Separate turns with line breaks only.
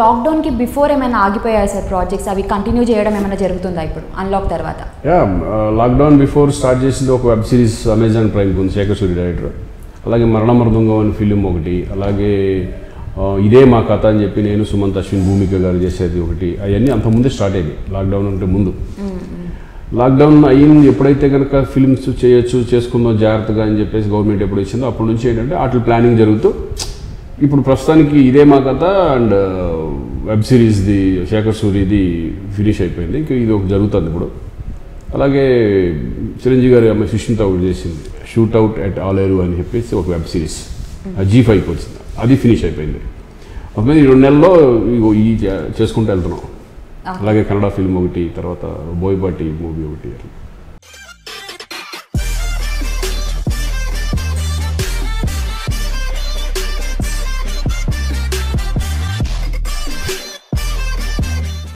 లాక్డౌన్కి before ఏమైనా ఆగిపోయాయి sir projects? అవి కంటిన్యూ చేయడం ఏమైనా జరుగుతుందా ఇప్పుడు? అన్లాక్ తర్వాత.
యా లాక్డౌన్ బిఫోర్ స్టార్ట్ చేసింది ఒక వెబ్ సిరీస్ అమెజాన్ ప్రైమ్ ఉంది శేఖర్ సూరి డైరెక్టర్. అలాగే మరణ మృదంగం అనే ఫిలిం ఒకటి అలాగే ఇదే మా కథ అని చెప్పి నేను సుమంత్ అశ్విన్ భూమిక గారు చేసేది ఒకటి. అవన్నీ అంతకుముందే స్టార్ట్ అయ్యింది లాక్డౌన్ అంటే ముందు. లాక్డౌన్ అయ్యింది ఎప్పుడైతే కనుక ఫిల్మ్స్ చేయొచ్చు చేసుకుందాం జాగ్రత్తగా అని చెప్పేసి గవర్నమెంట్ ఎప్పుడు ఇచ్చిందో అప్పటి నుంచి ఏంటంటే వాటి ప్లానింగ్ జరుగుతూ ఇప్పుడు ప్రస్తుతానికి ఇదే మా కథ అండ్ వెబ్ సిరీస్ది శేఖర్ సూరిది ఫినిష్ అయిపోయింది. ఇంకా ఇది ఒకటి జరుగుతుంది ఇప్పుడు. అలాగే చిరంజీవి గారి అమ్మాయి సుష్మిత ఒకటి చేసింది. షూట్ అవుట్ అట్ ఆలేరు అని చెప్పేసి ఒక వెబ్ సిరీస్ జీ ఫైవ్కి వచ్చింది. అది ఫినిష్ అయిపోయింది. అప్పుడు ఈ రెండు నెలల్లో ఈ చేసుకుంటూ వెళ్తున్నాం. అలాగే కన్నడ ఫిల్మ్ ఒకటి తర్వాత బోయపాటి మూవీ ఒకటి అట్లా.